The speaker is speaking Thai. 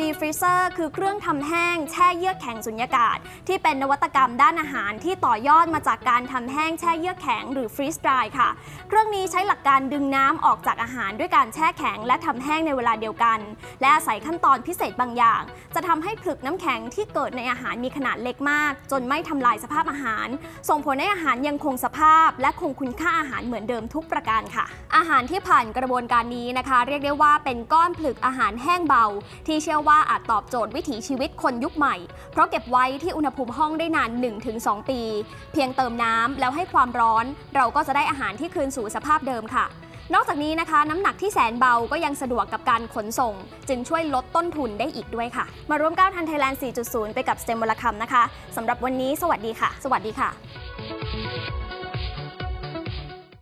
D Freezer คือเครื่องทำแห้งแช่เยือกแข็งสุญญากาศ ที่เป็นนวัตกรรมด้านอาหารที่ต่อยอดมาจากการทำแห้งแช่เยือกแข็งหรือฟรีส d ร y ค่ะ เครื่องนี้ใช้หลักการดึงน้ำออกจากอาหารด้วยการแช่แข็งและทำแห้งในเวลาเดียวกัน และอาศัยขั้นตอนพิเศษบางอย่าง จะทำให้ผลึกน้ำแข็งที่เกิดในอาหารมีขนาดเล็กมาก จนไม่ทำลายสภาพอาหาร ส่งผลให้อาหารยังคงสภาพ และคงคุณค่าอาหารเหมือนเดิมทุกประการค่ะ อาหารที่ผ่านกระบวนการนี้นะคะ เรียกได้ว่าเป็นก้อนผลึกอาหารแห้งเบาทที่เชื่อว่าอาจตอบโจทย์วิถีชีวิตคนยุคใหม่ เพราะเก็บไว้ที่อุณหภูมิห้องได้นาน 1-2 ปี เพียงเติมน้ำแล้วให้ความร้อน เราก็จะได้อาหารที่คืนสู่สภาพเดิมค่ะนอกจากนี้นะคะน้ำหนักที่แสนเบาก็ยังสะดวกกับการขนส่ง จึงช่วยลดต้นทุนได้อีกด้วยค่ะ มาร่วมก้าวทันไทยแลนด์ 4.0 ไปกับสเต็มวลคำนะคะสำหรับวันนี้ สวัสดีค่ะ สวัสดีค่ะ